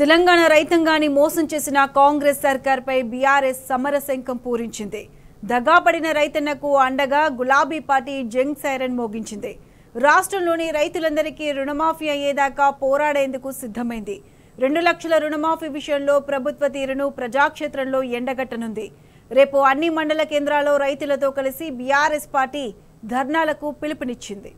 తెలంగాణ రైతాంగాన్ని మోసం చేసిన కాంగ్రెస్ సర్కార్పై బీఆర్ఎస్ సమరశంఖం పూరించింది. దగాపడిన రైతన్నకు అండగా గులాబీ పార్టీ జంగ్ సైరన్ మోగించింది. రాష్ట్రంలోని రైతులందరికీ రుణమాఫీ అయ్యేదాకా పోరాడేందుకు సిద్ధమైంది. రెండు లక్షల రుణమాఫీ విషయంలో ప్రభుత్వ తీరును ప్రజాక్షేత్రంలో ఎండగట్టనుంది. రేపు అన్ని మండల కేంద్రాల్లో రైతులతో కలిసి బీఆర్ఎస్ పార్టీ ధర్నాలకు పిలుపునిచ్చింది.